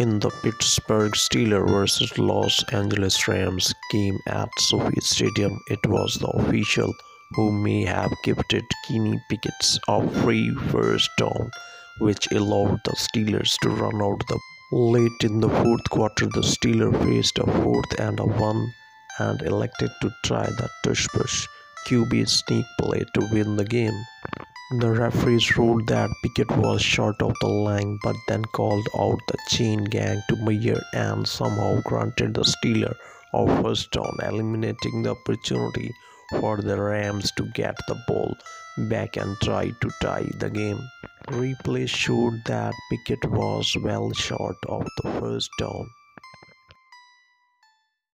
in the Pittsburgh Steelers vs Los Angeles Rams game at SoFi Stadium. It was the official who may have gifted Kenny Pickett a free first down, which allowed the Steelers to run out the late in the fourth quarter. The Steelers faced a fourth and a one and elected to try the tush push QB sneak play to win the game. The referees ruled that Pickett was short of the line but then called out the chain gang to Meyer and somehow granted the Steelers a first down, eliminating the opportunity for the Rams to get the ball back and try to tie the game. Replay showed that Pickett was well short of the first down